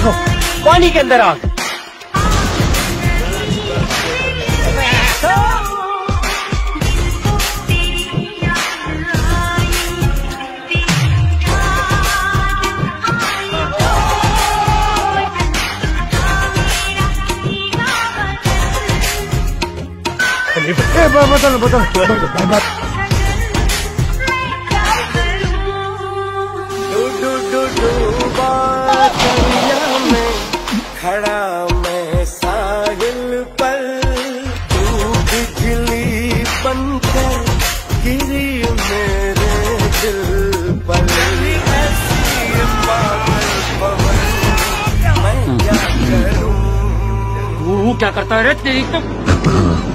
देखो पानी के अंदर आग ए, ब- बदल बदल खड़ा मैं साहिल पर तू बिजली बनकर गिरी मेरे दिल पर। मैं क्या करूँ? क्या करता है रे तेरी तो?